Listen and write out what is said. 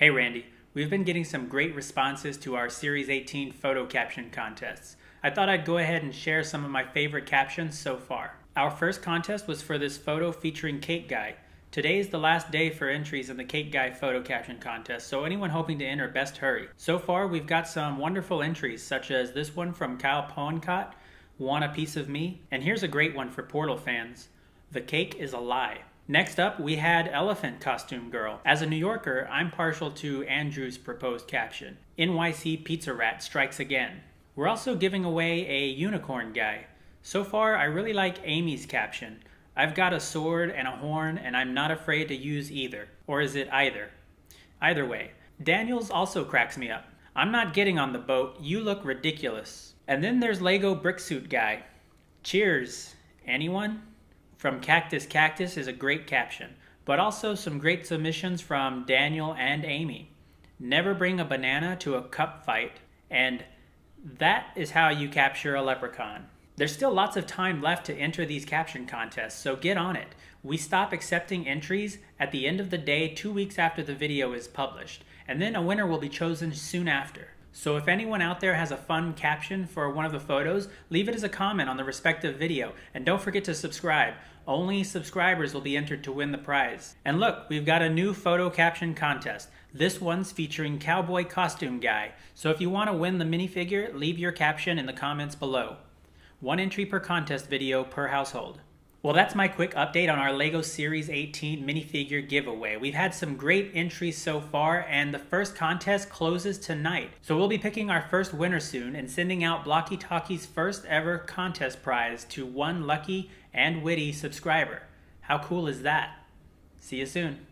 Hey Randy, we've been getting some great responses to our Series 18 photo caption contests. I thought I'd go ahead and share some of my favorite captions so far. Our first contest was for this photo featuring Cake Guy. Today is the last day for entries in the Cake Guy photo caption contest, so anyone hoping to enter best hurry. So far, we've got some wonderful entries, such as this one from Kyle Poencott, Want a Piece of Me, and here's a great one for Portal fans. The cake is a lie. Next up, we had Elephant Costume Girl. As a New Yorker, I'm partial to Andrew's proposed caption NYC Pizza Rat strikes again. We're also giving away a unicorn guy. So far, I really like Amy's caption. I've got a sword and a horn, and I'm not afraid to use either. Or is it either? Either way. Daniels also cracks me up. I'm not getting on the boat. You look ridiculous. And then there's Lego Bricksuit Guy. Cheers. Anyone? From Cactus Cactus is a great caption, but also some great submissions from Daniel and Amy. Never bring a banana to a cup fight, and that is how you capture a leprechaun. There's still lots of time left to enter these caption contests, so get on it. We stop accepting entries at the end of the day two weeks after the video is published, and then a winner will be chosen soon after. So if anyone out there has a fun caption for one of the photos, leave it as a comment on the respective video. And don't forget to subscribe. Only subscribers will be entered to win the prize. And look, we've got a new photo caption contest. This one's featuring Cowboy Costume Guy. So if you want to win the minifigure, leave your caption in the comments below. One entry per contest video per household. Well, that's my quick update on our LEGO Series 18 minifigure giveaway. We've had some great entries so far, and the first contest closes tonight. So we'll be picking our first winner soon and sending out Blockie Talkie's first ever contest prize to one lucky and witty subscriber. How cool is that? See you soon.